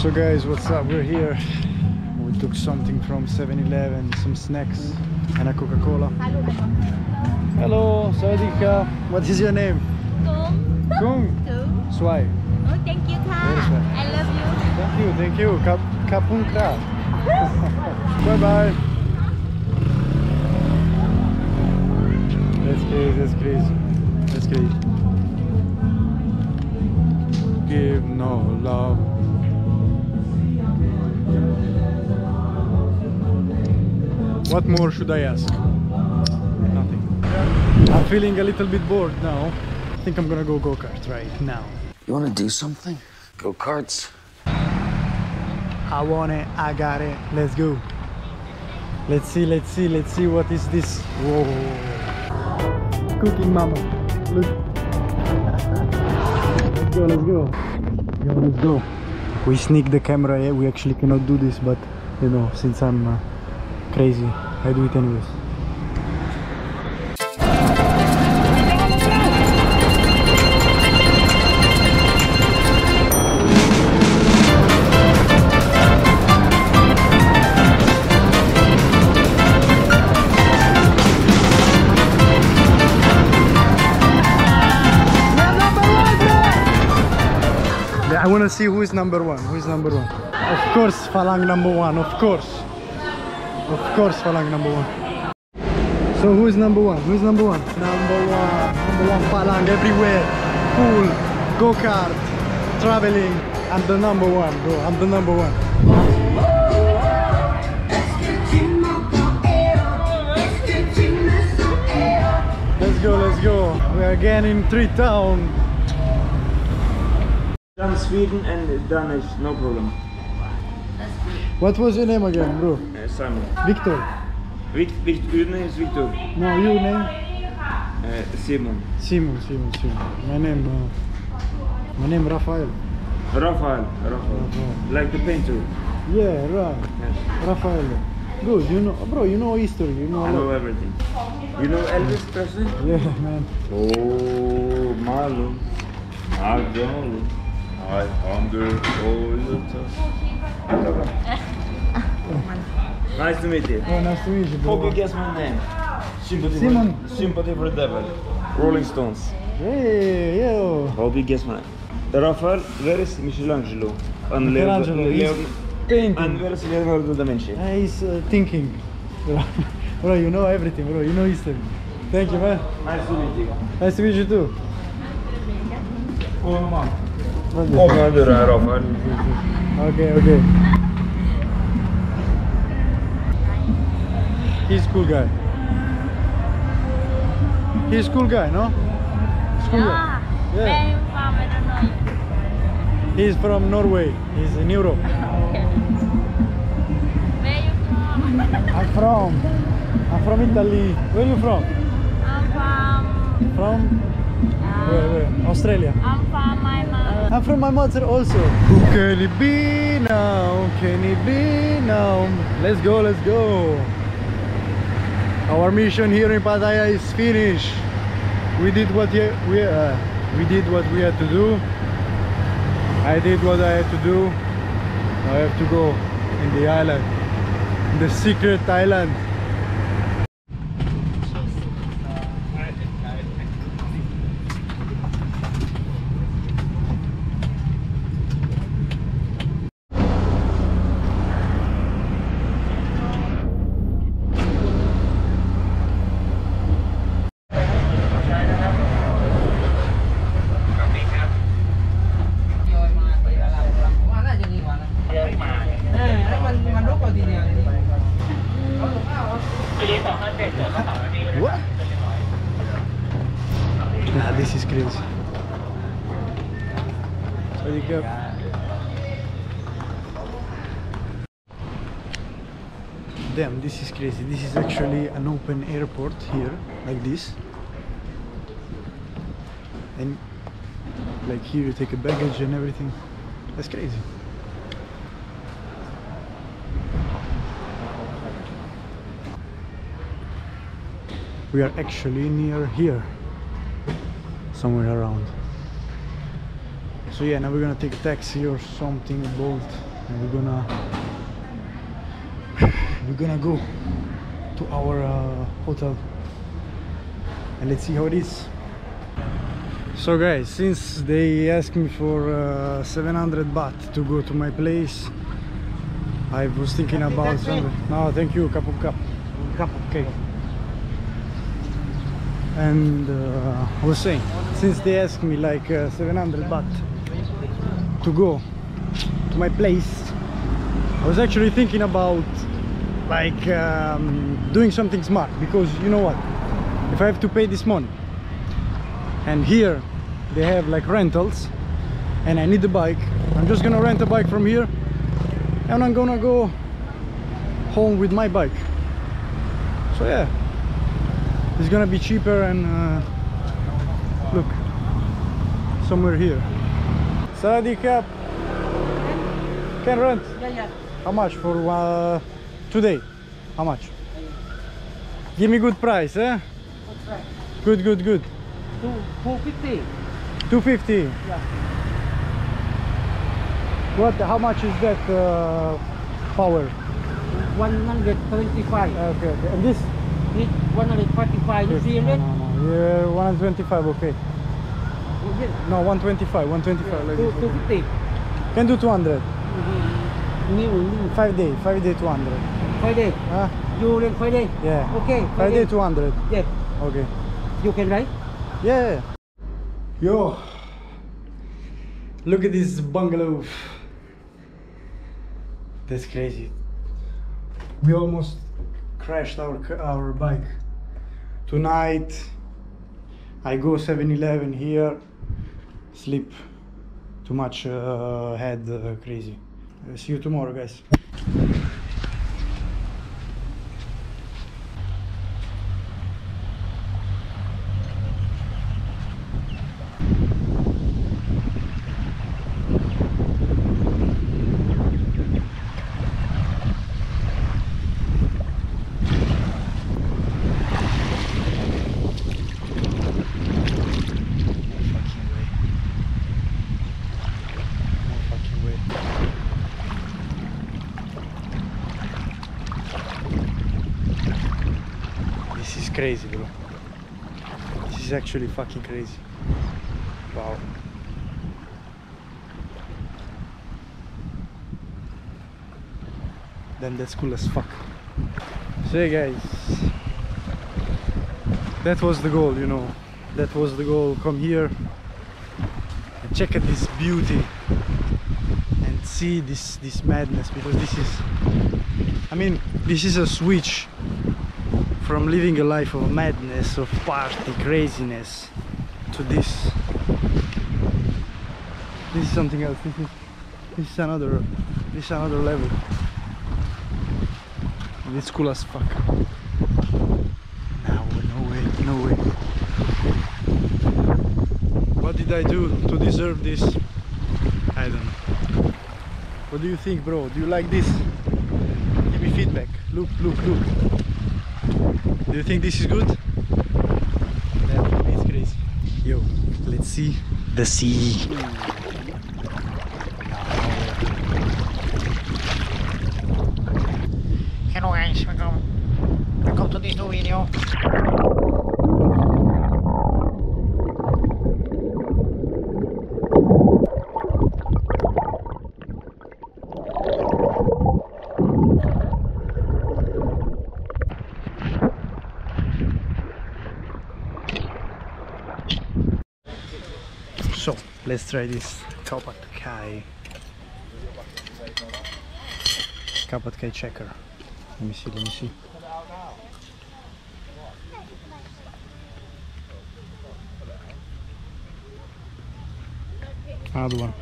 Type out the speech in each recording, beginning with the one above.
So guys, what's up? We're here. We took something from 7-Eleven, some snacks and a Coca-Cola. Hello. Hello, What is your name? Kung. Kung. Kung. Swai. Oh, thank you, Ka. I love you. Thank you, thank you. Ka Kapun Bye-bye. That's crazy, that's crazy. That's crazy. Give no love. What more should I ask? Nothing. I'm feeling a little bit bored now. I think I'm gonna go go-kart right now. You want to do something? Go karts. I want it, I got it, let's go. Let's see, let's see, let's see what is this. Whoa. Cooking mama. Look. let's go, let's go. Yo, let's go. We sneak the camera, yeah, we actually cannot do this, but you know, since I'm uh, crazy, I do it anyways. I want to see who is number one. Who is number one? Of course, Falang number one. Of course. Of course, Falang number one. So who is number one? Who is number one? Number one. Number one Falang everywhere. Pool, go-kart, traveling. I'm the number one, bro. I'm the number one. Let's go, let's go. We are again in Tree Town. Done Sweden and Danish, no problem. What was your name again, bro? Simon. Victor. Vic, Vic, your name is Victor. No, your name? Uh, Simon. Simon, Simon, Simon. My name, uh, my name Rafael. Rafael. Rafael. Like the painter. Yeah, right. Yes. Rafael. Good, you know, bro. You know history. You know I know everything. You know Elvis Presley? Yeah, man. Oh, Marlon. Marlon. I hunger all the time. Nice to meet you. Oh, nice to meet you, Hope you guess my name. Sympathy Simon. For, Sympathy for the Devil. Rolling Stones. Hey, yo. Hope you guess my name. Rafael, where is Michelangelo? And Michelangelo, he's Leon- painting. and where is Leonardo da Vinci? Uh, he's uh, thinking. bro, you know everything, bro. You know history. Thank you, man. Nice to meet you. Nice to meet you too. Öppna dörren Rafael. Okay, okay. He's cool guy. He's cool guy, no? He's cool guy. yeah Yeah. where from I don't know He's from Norway. He's in Europe. where you from I'm from. I'm from Italy. Where you from? I'm from From where? uh, Where? Australia. I'm from my mom I'm from my mother also. Who can it be now? Can it be now? Let's go, let's go. Our mission here in Pattaya is finished. We did what we uh, we did what we had to do. I did what I had to do. I have to go in the island, the secret island. This is crazy. So you go. Damn, this is crazy. This is actually an open airport here, like this. And like here you take a baggage and everything. That's crazy. We are actually near here, somewhere around. So yeah, now we're gonna take a taxi or something, a boat, and we're gonna we're gonna go to our uh, hotel and let's see how it is. So guys, since they asked me for uh, 700 baht to go to my place, I was thinking about something. No, thank you, cup of cup. Cup of cake. And uh, I was saying, since they asked me like uh, 700 baht to go to my place, I was actually thinking about like um, doing something smart because you know what? If I have to pay this money and here they have like rentals and I need the bike, I'm just gonna rent a bike from here and I'm gonna go home with my bike. So yeah, it's gonna be cheaper and uh, look, somewhere here. Sawadee Cap. Can rent. Yeah, yeah. How much for uh, today? How much? Give me good price, eh? What's that? Good, good, good. Two, 250. 250. Yeah. What? How much is that uh, power? 125. Okay, okay. And this? This 145. You see no, no, no. Yeah, 125. Okay. No, 125. 125. like Two, 250. Can do 200. Mm-hmm. New, new. Five day. Five day 200. Friday. Huh? You rent Friday? Yeah. Okay. Five day 200. Yeah. Okay. You can write? Yeah. Yo. Look at this bungalow. That's crazy. We almost crashed our our bike. Tonight I go 7-Eleven here. Sleep. Too much uh, head uh, crazy. Uh, see you tomorrow, guys. fucking way. No fucking way. This is crazy, bro. This is actually fucking crazy. Wow. Then that's cool as fuck. So guys, that was the goal, you know. That was the goal. Come here and check at this beauty and see this this madness because this is I mean this is a switch from living a life of madness, of party, craziness to this. This is something else. This is this is another this is another level. And it's cool as fuck. No, no way, no way. What did I do to deserve this? I don't know. What do you think, bro? Do you like this? Give me feedback. Look, look, look. Do you think this is good? Is crazy. Yo, let's see the sea. Hello guys, welcome, welcome to this new video. So, let's try this Kapat Kai. Kapat Kai checker. Let me see, let me see. Another one.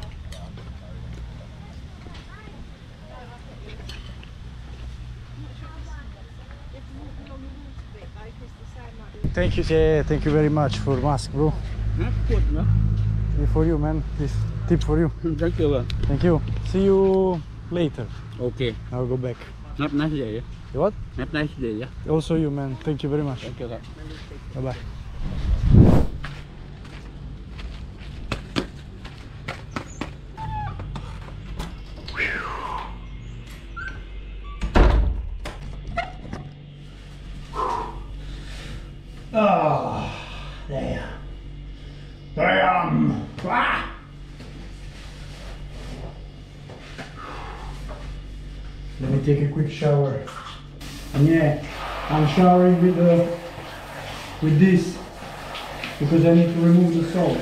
Thank you, yeah, thank you very much for mask, bro. For you, man. This tip for you. Thank you. Man. Thank you. See you later. Okay. I'll go back. Have nice day. You what? Have nice day. Yeah. Also you, man. Thank you very much. Thank you. Bye Let me take a quick shower. And yeah, I'm showering with the with this because I need to remove the salt.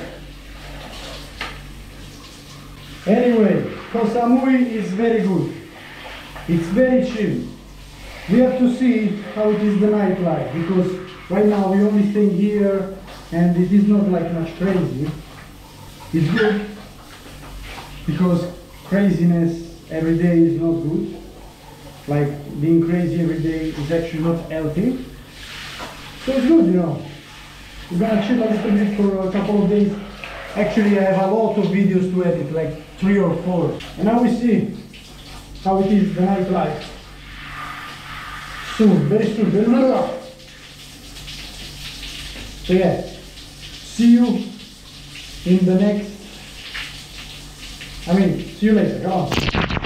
Anyway, Koh Samui is very good. It's very chill. We have to see how it is the night nightlife because right now we only stay here and it is not like much crazy. It's good because craziness every day is not good. Like being crazy every day is actually not healthy. So it's good, you know. We're gonna chill a little bit for a couple of days. Actually, I have a lot of videos to edit, like three or four. And now we see how it is the nightlife. Soon, very soon, very soon. So yeah, see you in the next. I mean, see you later. Come on.